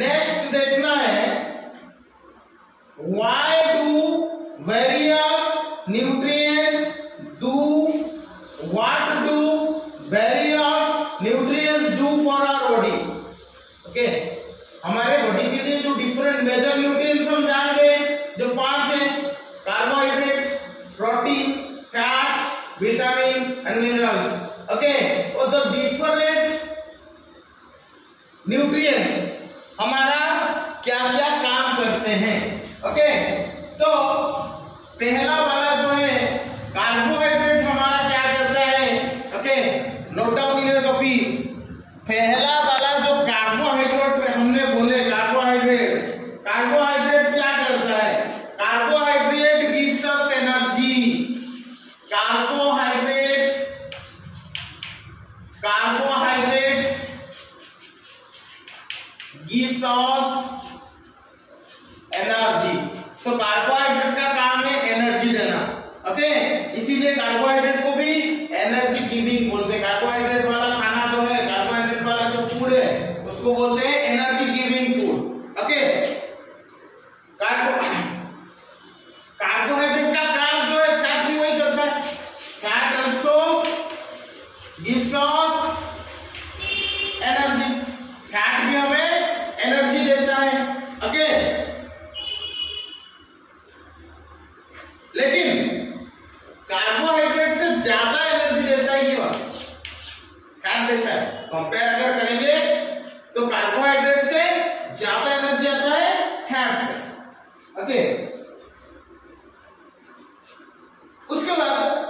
Next देखना है why do various nutrients do what do various nutrients do for our body okay हमारे body के लिए जो डिफरेंट मेजर न्यूट्रिएंट्स हम जाएंगे जो पांच है carbohydrate protein fats vitamin and minerals okay और द हैं ओके तो पहला वाला इसीलिए कार्बोहाइड्रेट को भी एनर्जी गिविंग बोलते हैं कार्बोहाइड्रेट वाला खाना जो है कार्बोहाइड्रेट वाला जो फूड है उसको बोलते हैं energy giving food okay carbohydrate का काम जो है कार्य वही करता है कार्य रसो कार्बोहाइड्रेट है कंपेयर अगर करेंगे तो कार्बोहाइड्रेट से ज्यादा एनर्जी आता है फैट से ओके उसके बाद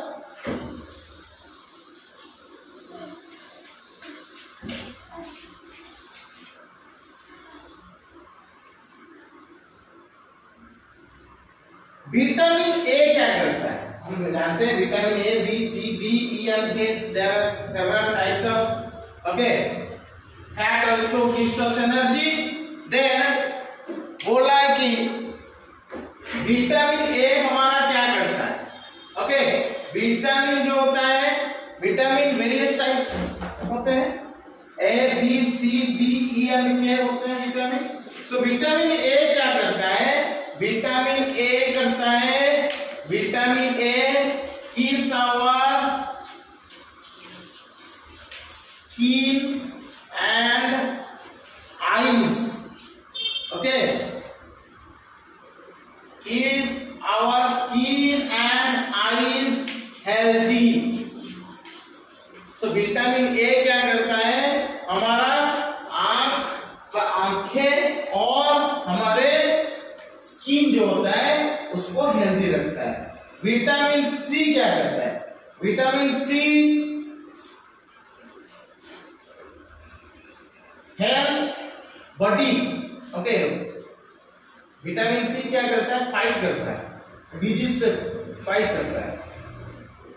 विटामिन ए क्या करता है हम जानते हैं vitamin A B C D E M K there are several types of Okay. Fat also gives us energy. Then बोला कि विटामिन ए हमारा क्या करता है ओके okay. विटामिन जो होता है विटामिन वेरियस टाइप्स होते हैं A B C D E and K होते हैं विटामिन तो विटामिन ए क्या करता है विटामिन ए करता है vitamin A if our skin and eyes healthy so vitamin A क्या करता है हमारा आंख आंखें और हमारे स्किन जो होता है उसको हेल्दी रखता है विटामिन सी क्या करता है vitamin C health body okay vitamin C क्या करता है फाइट करता है डिजीज से फाइट करता है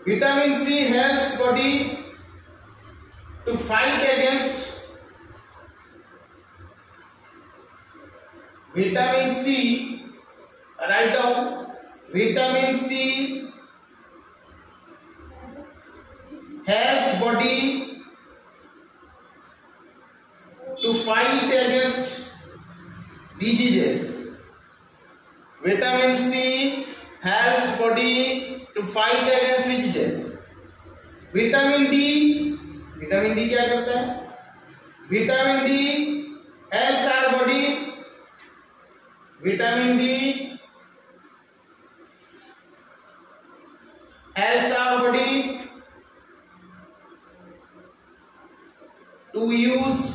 vitamin C helps body to fight against vitamin C right down vitamin C helps body to fight against diseases fight against diseases vitamin D vitamin D क्या करता है vitamin D L R body vitamin D L R body to use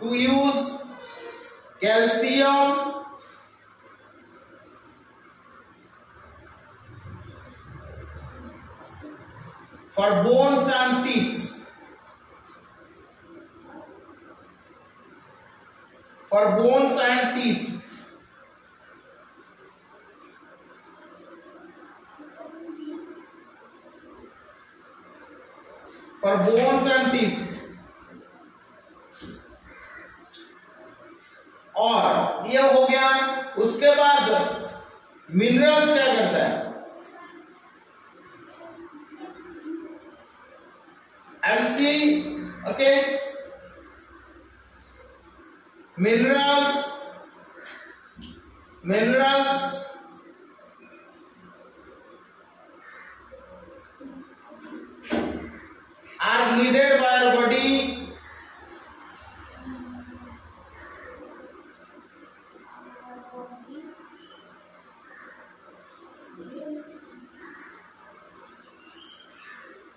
to use calcium for bones and teeth. For bones and teeth. For bones and teeth. और ये हो गया उसके बाद minerals क्या करता है Okay. Minerals. Are needed by our body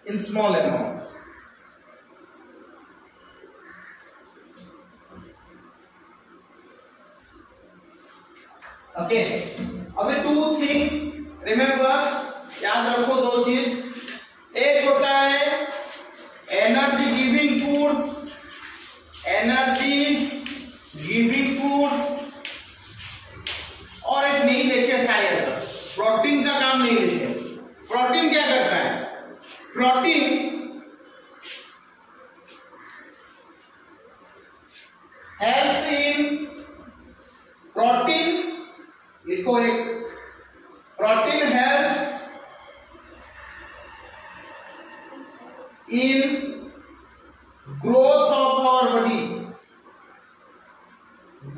in small amount. याद रखो दो चीज एक होता है energy giving food energy giving food और एक नहीं लेके शायद प्रोटीन का काम नहीं लेते प्रोटीन क्या करता है प्रोटीन हेल्थ इन प्रोटीन लिखो एक in growth of our body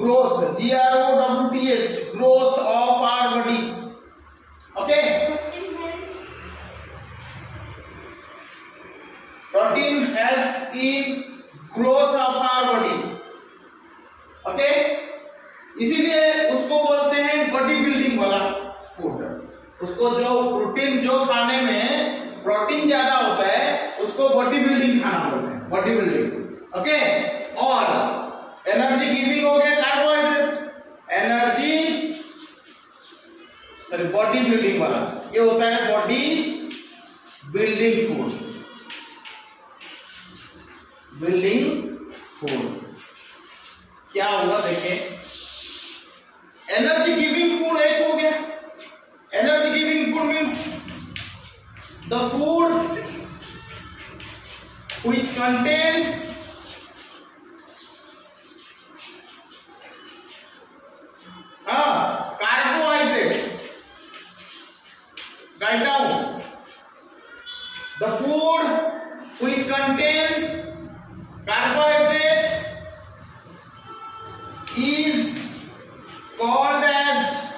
growth g r o w t h growth of our body okay protein helps in growth of our body okay इसीलिए उसको बोलते हैं बॉडी बिल्डिंग वाला फूड उसको जो protein जो खाने में प्रोटीन ज्यादा होता है उसको बॉडी बिल्डिंग खाना बोलते हैं बॉडी बिल्डिंग ओके और एनर्जी गिविंग हो गया carbohydrate energy sorry body building वाला ये होता है body building food building food क्या होगा देखें energy giving which contains uh, carbohydrate. Write down. The food which contain carbohydrate is called as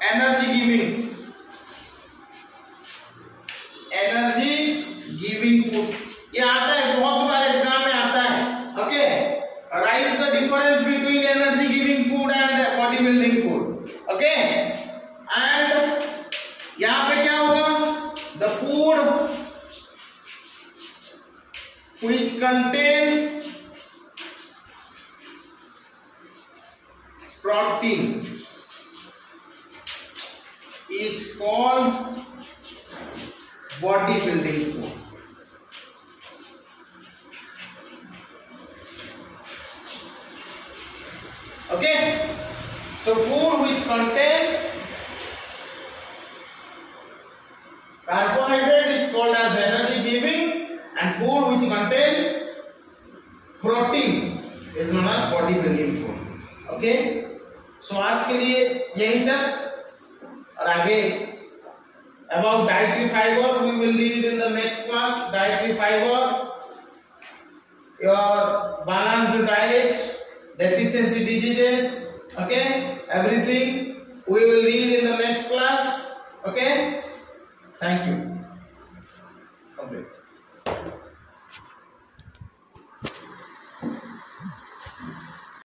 energy giving food which contains protein is called bodybuilding food. Okay, so food which contains contain protein is known as body building food Okay. So आज के लिए यहीं तक और आगे about dietary fiber we will read in the next class dietary fiber your balanced diet deficiency diseases okay everything we will read in the next class okay thank you